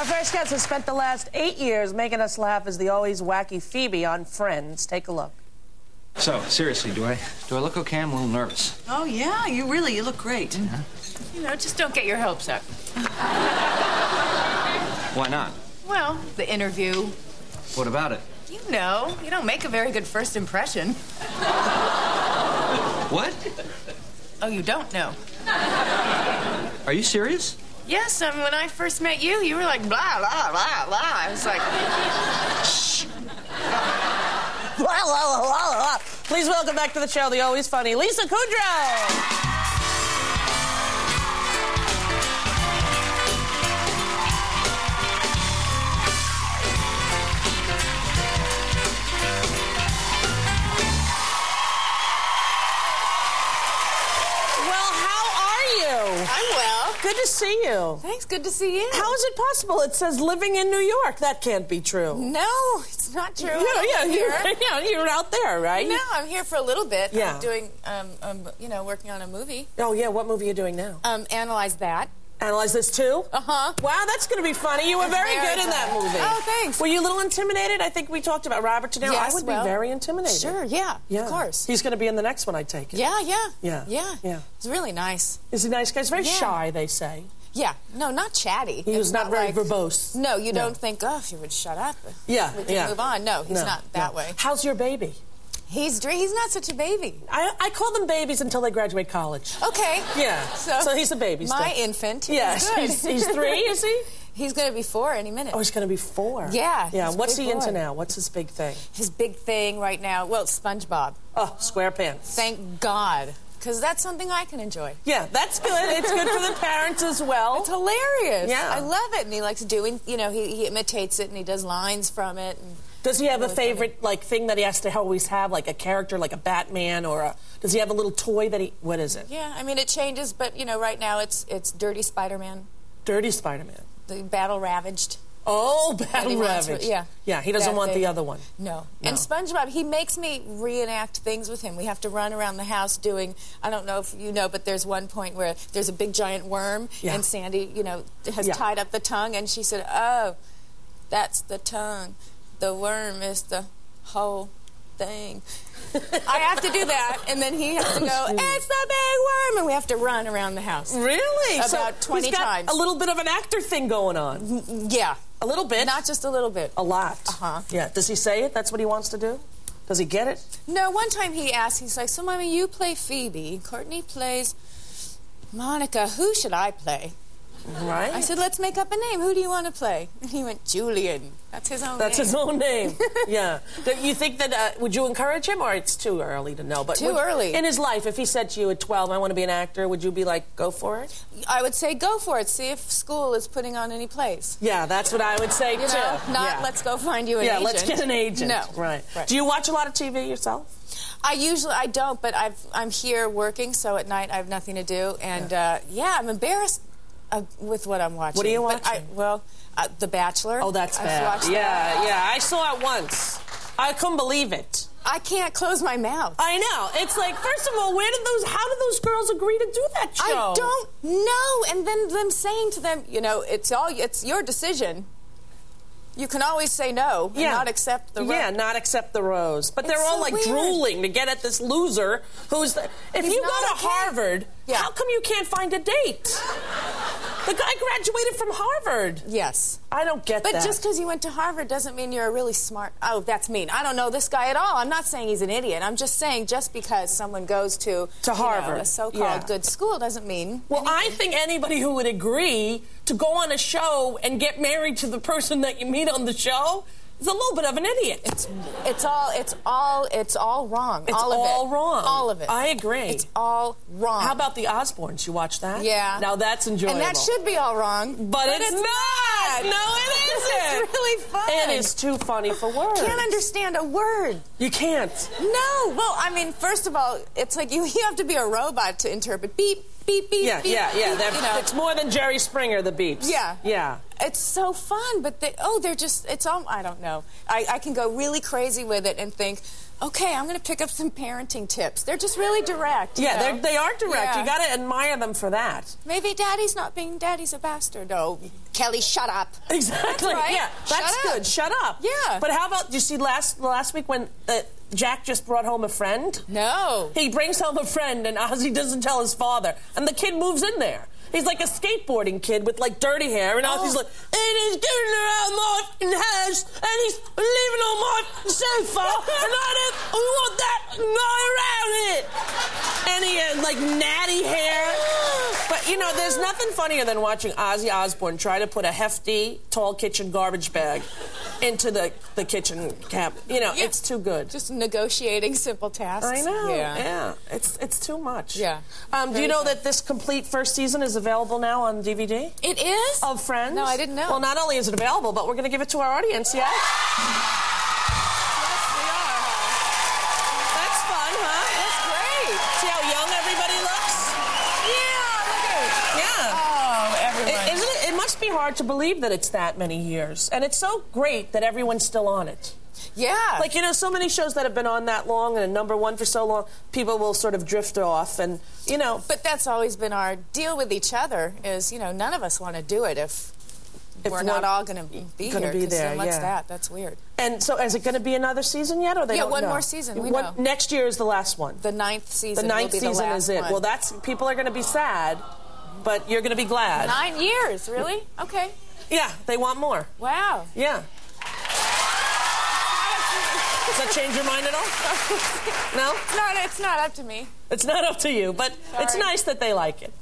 Our first guest has spent the last eight years making us laugh as the always wacky Phoebe on Friends. Take a look. So, seriously, do I do I look okay? I'm a little nervous. Oh, yeah, you really, you look great. You know, just don't get your hopes up. Why not? Well, the interview. What about it? You know, you don't make a very good first impression. What? Oh, you don't know. Are you serious? Yes, I mean, when I first met you, you were like blah, blah, blah, blah. I was like, shh. Blah, blah, blah, blah, blah. Please welcome back to the show the always funny Lisa Kudrow. Good to see you. Thanks, good to see you. How is it possible? It says living in New York. That can't be true. No, it's not true. Yeah, yeah, you're, yeah, you're out there, right? No, I'm here for a little bit. Yeah. I'm doing, um, um, you know, working on a movie. Oh, yeah. What movie are you doing now? Um, analyze that. Analyze this too? Uh huh. Wow, that's going to be funny. You were very, Very good in that movie. Oh, thanks. Were you a little intimidated? I think we talked about Robert De Niro. Yes, I would well, be very intimidated. Sure, yeah, Yeah. of course. He's going to be in the next one, I take it. Yeah, yeah. Yeah. Yeah. Yeah. It's really nice. Is he a nice guy? He's very Yeah. shy, they say. Yeah. No, not chatty. He was not very like- verbose. No, you No. don't think, oh, if you would shut up. Yeah, We can yeah. move on. No, he's No, not that no. way. How's your baby? He's he's not such a baby. I, I call them babies until they graduate college. Okay. Yeah. So, So he's a baby Still. My infant. Yes. He's, he's three, is he? He's going to be four any minute. Oh, he's going to be four. Yeah, Yeah. What's he into now? What's his big thing? His big thing right now, well, it's SpongeBob. Oh, SquarePants. Thank God. Because that's something I can enjoy. Yeah, that's good. It's good for the parents as well. It's hilarious. Yeah. I love it. And he likes doing, you know, he, he imitates it and he does lines from it. And Does he have a favorite like thing that he has to always have, like a character, like a Batman, or a? Does he have a little toy that he? What is it? yeah, I mean, it changes, but, you know, right now it's it's Dirty Spider Man, Dirty Spider-Man. the battle ravaged. Oh, Battle Ravaged. Yeah. Yeah, he doesn't That want the other one. No. No. And SpongeBob, he makes me reenact things with him. We have to run around the house doing, I don't know if you know, but there's one point where there's a big giant worm Yeah. and Sandy, you know, has Yeah. tied up the tongue and she said, oh, that's the tongue. The worm is the whole thing. I have to do that, and then he has to go, it's the big worm, and we have to run around the house. Really? About so 20 he's got times. A little bit of an actor thing going on. Yeah. A little bit. Not just a little bit. a lot. Uh-huh. Yeah. Does he say it? That's what he wants to do. Does he get it? No, one time he asked, he's like, So, Mommy, you play Phoebe. Courtney plays Monica. Who should I play? Right. I said, Let's make up a name. Who do you want to play? And he went, Julian. That's his own That's name. his own name. yeah. Do you think that, uh, would you encourage him, or it's too early to know? But Too would- early. In his life, if he said to you at 12, I want to be an actor, would you be like, go for it? I would say, Go for it. See if school is putting on any plays. Yeah, that's what I would say, You too. know, not yeah. let's go find you an Yeah, agent. let's get an agent. No. Right. Right. Do you watch a lot of TV yourself? I usually I don't, but I've, I'm here working, so at night I have nothing to do, and yeah, uh, yeah I'm embarrassed uh, with what I'm watching. What are you But I, watching? well, uh, The Bachelor. Oh, that's I've bad. watched that. Yeah, yeah. I saw it once. I couldn't believe it. I can't close my mouth. I know. It's like, first of all, where did those? How did those girls agree to do that show? I don't know. And then them saying to them, you know, it's all it's your decision. You can always say no and not accept the rose. yeah, not accept the rose. But they're all so like weird. drooling to get at this loser who's. The, if He's you go to. Harvard, Yeah. how come you can't find a date? The guy graduated from Harvard. Yes. I don't get But that. But just because you went to Harvard doesn't mean you're a really smart. Oh, that's mean. I don't know this guy at all. I'm not saying he's an idiot. I'm just saying just because someone goes to To you know, Harvard. a so-called Yeah. good school, doesn't mean. Well, I think anybody who would agree to go on a show and get married to the person that you meet on the show is a little bit of an idiot. It's it's all it's all it's all wrong. It's all of all it. wrong. All of it. I agree. It's all wrong. How about the Osbournes? You watch that? Yeah. Now that's enjoyable. And that should be all wrong, But, it's, not. No, it isn't. It's really fun. It is too funny for words. Can't understand a word. You can't. No. Well, I mean, first of all, it's like you you have to be a robot to interpret beep beep beep. Yeah, beep, yeah, yeah. beep, you know. It's more than Jerry Springer, the beeps. Yeah. Yeah. It's so fun, but they, oh, they're just, it's all, I don't know. I, I can go really crazy with it and think, okay, I'm going to pick up some parenting tips. They're just really direct. Yeah, they are direct. Yeah. You got to admire them for that. Maybe daddy's not being daddy's a bastard. Oh, Kelly, shut up. Exactly. right. Yeah, Shut that's up. good. Shut up. Yeah. But how about you see last last week when uh, Jack just brought home a friend? No. He brings home a friend, and Ozzy doesn't tell his father, and the kid moves in there. He's like a skateboarding kid with like dirty hair, and Ozzy's Oh. like, and he's getting around my house, and he's leaving on my sofa, and I don't want that guy around it. And he had like natty hair. But you know, there's nothing funnier than watching Ozzy Osbourne try to put a hefty, tall kitchen garbage bag into the, the kitchen cabinet. You know, Yeah. it's too good. Just negotiating simple tasks. I know. Yeah. Yeah. It's it's too much. Yeah. Um, do you know fun. that this complete first season is available now on DVD It is? of Friends? No, I didn't know. Well, not only is it available, but we're going to give it to our audience. Yeah. Hard to believe that it's that many years, and it's so great that everyone's still on it. yeah. Like you know, so many shows that have been on that long and a number one for so long, people will sort of drift off, and you know, But that's always been our deal with each other is, you know, none of us want to do it if, If we're not all going to be gonna here. be there, what's yeah. that? That's weird. And so, is it going to be another season yet, or they Yeah, one know? more season, we One- know. Next year is the last one. The ninth season The ninth season the is it. one. Well, that's people are going to be sad, but you're going to be glad. Nine years, really? Okay. Yeah, they want more. Wow. Yeah. Does that change your mind at all? No, It's not, it's not up to me. it's not up to you, but it's nice that they like it.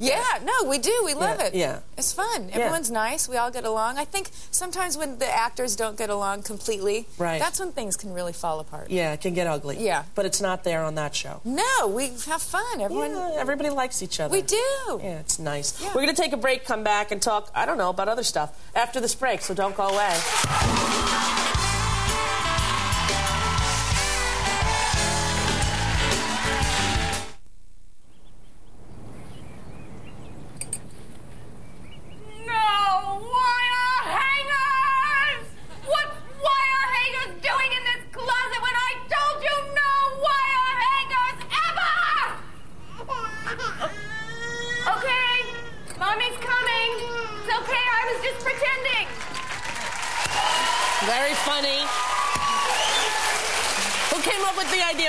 Yeah, no, we do. We love Yeah, it. yeah. It's fun. Everyone's nice. We all get along. I think sometimes when the actors don't get along completely, Right. that's when things can really fall apart. Yeah, it can get ugly. Yeah. but it's not there on that show. No, we have fun. Everyone. Yeah, everybody likes each other. We do. Yeah, it's nice. Yeah. We're going to take a break, come back, and talk, I don't know, about other stuff after this break, so don't go away.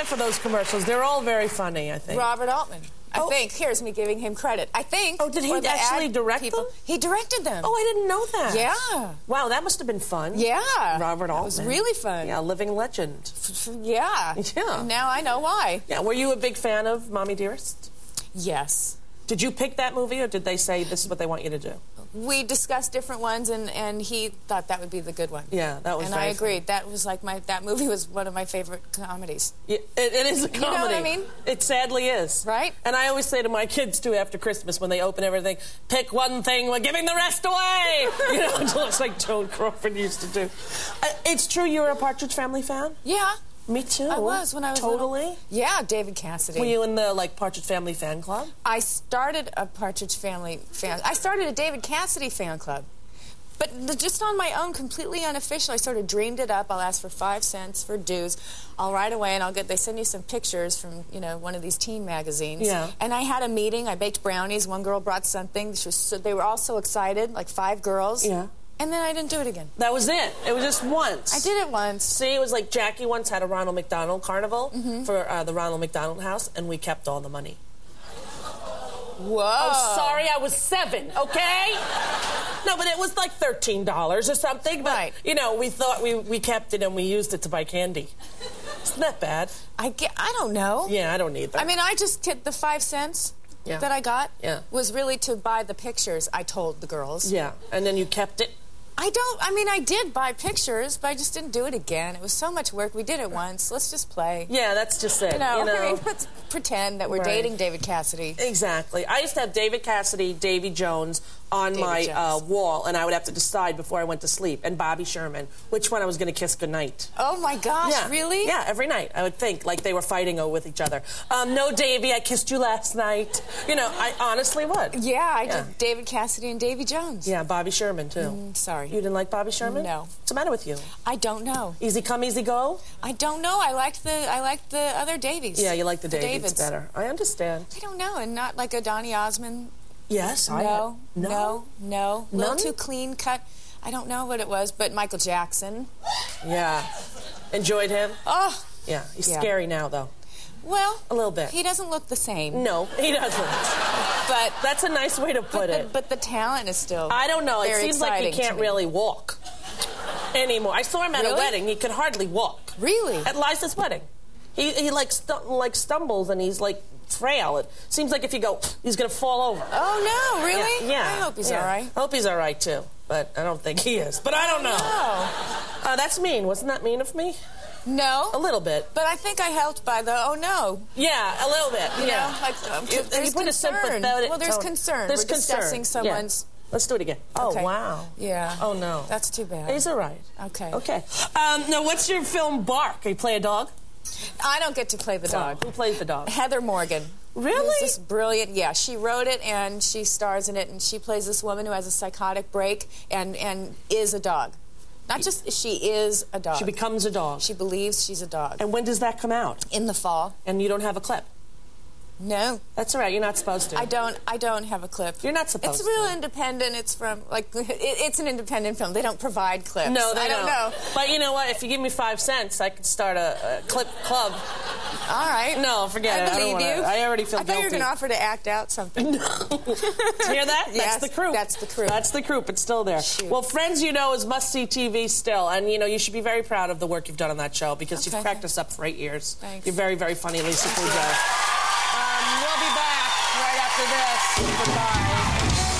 Up with the idea for those commercials? They're all very funny, I think. Robert Altman. I Oh. think. Here's me giving him credit. I think. Oh, did he actually direct people. them? He directed them. Oh, I didn't know that. Yeah. Wow, that must have been fun. Yeah. Robert It Altman. was really fun. Yeah, living legend. Yeah. Yeah. Now I know why. Yeah, were you a big fan of Mommy Dearest? Yes. Did you pick that movie, or did they say this is what they want you to do? We discussed different ones, and, and he thought that would be the good one. Yeah, that was And I agreed. That was like my that movie was one of my favorite comedies. Yeah, it, it is a comedy. You know what. I mean? It sadly is. Right? And I always say to my kids too after Christmas when they open everything, pick one thing, we're giving the rest away. you know, just like Joan Crawford used to do. Uh, it's true you're a Partridge Family fan. Yeah. Me too. I was when I was little. totally. Yeah, David Cassidy. Were you in the like Partridge Family fan club? I started a Partridge Family fan. I started a David Cassidy fan club. But the- just on my own, completely unofficial, I sort of dreamed it up. I'll ask for five cents for dues. I'll write away, and I'll get. They send you some pictures from you know one of these teen magazines. Yeah. And I had a meeting. I baked brownies. One girl brought something. She was so, they were all so excited, like five girls. Yeah. And then I didn't do it again. That was it. It was just once. I did it once. See, it was like Jackie once had a Ronald McDonald carnival Mm-hmm. for uh, the Ronald McDonald House, and we kept all the money. Whoa. Oh, sorry, I was seven, okay? No, but it was like $13 or something. But, Right. you know, we thought we, we kept it and we used it to buy candy. It's not bad? I get. I don't know. Yeah, I don't need that. I mean, I just took the five cents Yeah. that I got Yeah. was really to buy the pictures. I told the girls. yeah, and then you kept it. I don't. I mean, I did buy pictures, but I just didn't do it again. It was so much work. We did it once. Let's just play. Yeah, that's just it. You know, you know? I mean, let's pretend that we're Right. dating David Cassidy. Exactly. I used to have David Cassidy, Davy Jones on Davy my Uh, wall, and I would have to decide before I went to sleep, and Bobby Sherman, which one I was going to kiss goodnight. Oh my gosh, Yeah. really? Yeah, every night. I would think like they were fighting with each other. Um, no, Davy, I kissed you last night. You know, I honestly would. Yeah, I Yeah. did David Cassidy and Davy Jones. Yeah, Bobby Sherman too. Mm, sorry. Sorry. You didn't like Bobby Sherman? No. What's the matter with you? I don't know. Easy come, easy go? I don't know. I liked the I liked the other Davies. Yeah, you like the, Davids, Davids better. I understand. I don't know, and not like a Donny Osmond. Yes, I No, no, no, no. A little None? too clean cut. I don't know what it was, but Michael Jackson. Yeah. Enjoyed him? Oh, Yeah. He's Yeah. scary now, though. well, A little bit. He doesn't look the same, No, he doesn't. But That's a nice way to put but the, it. but the talent is still. I don't know. It seems like he can't really walk anymore. I saw him at a wedding. He could hardly walk. Really? At Liza's wedding. He, he like, stu- like stumbles and he's like frail. It seems like if you go, he's going to fall over. Oh no, really? Yeah. I hope he's yeah. all right. I hope he's all right too. But I don't think he is. But I don't know. Oh Uh, that's mean. Wasn't that mean of me? No, A little bit. but I think I helped by the oh no. Yeah, a little bit. You yeah. know, like um, You- there's you put a concern. sympathetic well, there's tone. concern. There's We're concern. discussing Yeah. someone's. Let's do it again. Oh, Okay. wow. Yeah. Oh, no. That's too bad. He's all right. Okay. Okay. Um, now, what's your film Bark? You play a dog? I don't get to play the dog. Who plays the dog? Heather Morgan. Really? This brilliant? Yeah, she wrote it and she stars in it, and she plays this woman who has a psychotic break and and is a dog. Not just she is a dog. She becomes a dog. She believes she's a dog. And when does that come out? In the fall. And you don't have a clip? No, That's all right. You're not supposed to. I don't. I don't have a clip. You're not supposed to It's real to. independent. It's from like it, it's an independent film. They don't provide clips. No, they I don't know. But you know what? If you give me five cents, I could start a, a clip club. All right. No, forget I it. I believe wanna- you. I already feel I thought you were going to offer to act out something. no. Hear that? Yes, that's the crew. that's the crew. That's the crew. It's still there. Shoot. Well, Friends, you know, is must-see TV still, and you know you should be very proud of the work you've done on that show because Okay. you've cracked us up for eight years. Thanks. You're very, very funny, Lisa Kudrow. After this. Goodbye.